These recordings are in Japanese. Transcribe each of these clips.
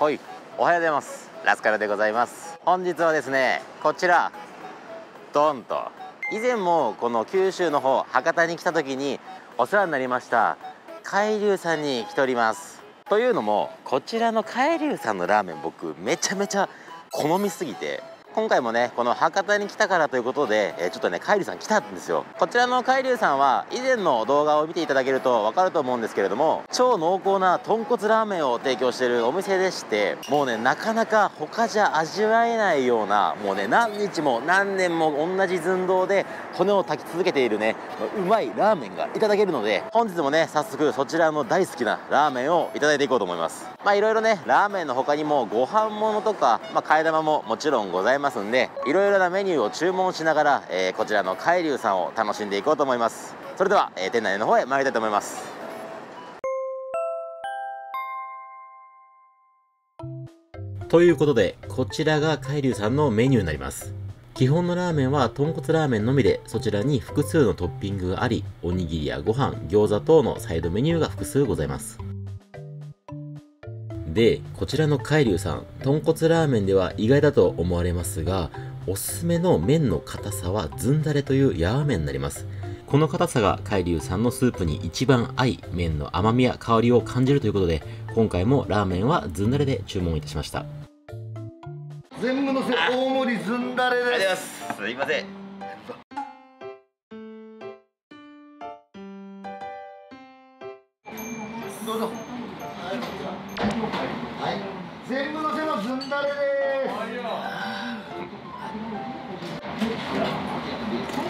はい。おはようございます。ラスカルでございます。本日はですねこちら。ドンと。以前もこの九州の方博多に来た時にお世話になりました。海龍さんに来ております。というのもこちらの海流さんのラーメン僕めちゃめちゃ好みすぎて今回もねこの博多に来たからということで、え、ちょっとね海流さん来たんですよ。こちらの海流さんは以前の動画を見ていただけると分かると思うんですけれども超濃厚な豚骨ラーメンを提供しているお店でしてもうねなかなか他じゃ味わえないようなもうね何日も何年も同じ寸胴で骨を炊き続けているねうまいラーメンがいただけるので本日もね早速そちらの大好きなラーメンをいただいていこうと思います。まあいろいろねラーメンの他にもご飯物とか、まあ、替え玉ももちろんございます。ますんでいろいろなメニューを注文しながら、えー、こちらの海龍さんを楽しんでいこうと思います。それでは、えー、店内の方へ参りたいと思います。ということでこちらが海龍さんのメニューになります。基本のラーメンは豚骨ラーメンのみでそちらに複数のトッピングがありおにぎりやご飯餃子等のサイドメニューが複数ございます。で、こちらの海流さん、豚骨ラーメンでは意外だと思われますが、おすすめの麺の硬さはずんだれというやわ麺になります。この硬さが海流さんのスープに一番合い、麺の甘みや香りを感じるということで、今回もラーメンはずんだれで注文いたしました。全部のせ大盛りずんだれです。すいません。んだれです。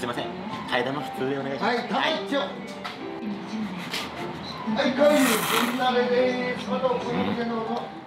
すいません。替え玉普通でお願いします。はい玉一丁。はい。帰りぶんなれですまたおうぞ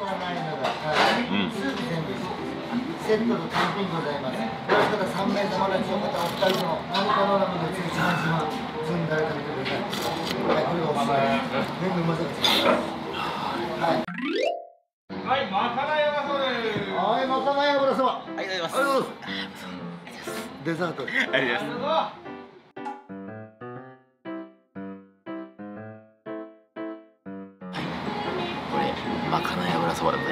ないのが、うんスープ全部セットの単品ございます。よろしかったら3名様の一応またお二人のナムパノラマのうち一番島積んだら食べてください。はい、これがおすすめです。全部うまそうです。はい。はい、まかないはそれ。はい、まかない油そば。ありがとうございますありがとうございます。デザート。ありがとうございますかない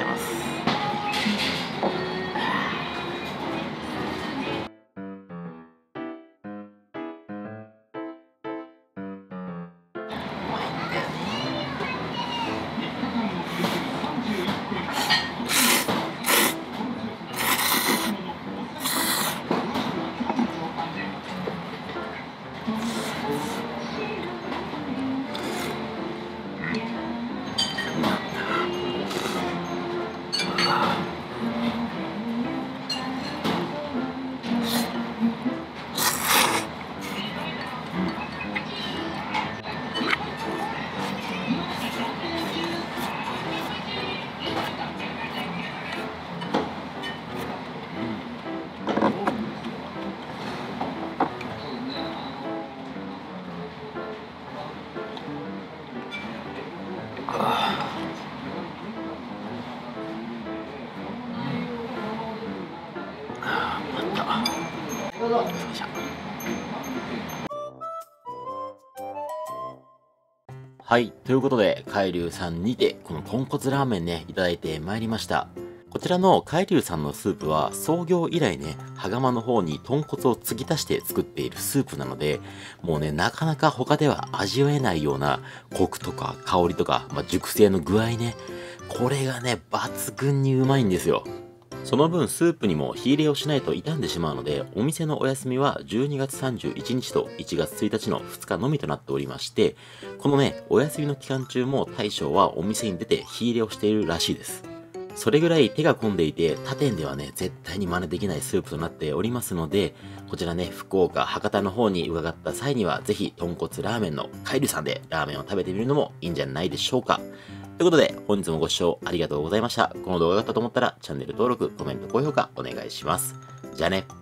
はい。ということで、海流さんにて、この豚骨ラーメンね、いただいてまいりました。こちらの海流さんのスープは、創業以来ね、羽釜の方に豚骨を継ぎ足して作っているスープなので、もうね、なかなか他では味わえないような、コクとか香りとか、まあ、熟成の具合ね、これがね、抜群にうまいんですよ。その分スープにも火入れをしないと傷んでしまうので、お店のお休みは12月31日と1月1日の2日のみとなっておりまして、このね、お休みの期間中も大将はお店に出て火入れをしているらしいです。それぐらい手が込んでいて、他店ではね、絶対に真似できないスープとなっておりますので、こちらね、福岡、博多の方に伺った際には、ぜひ、豚骨ラーメンのカイルさんでラーメンを食べてみるのもいいんじゃないでしょうか。ということで、本日もご視聴ありがとうございました。この動画が良かったと思ったら、チャンネル登録、コメント、高評価お願いします。じゃあね。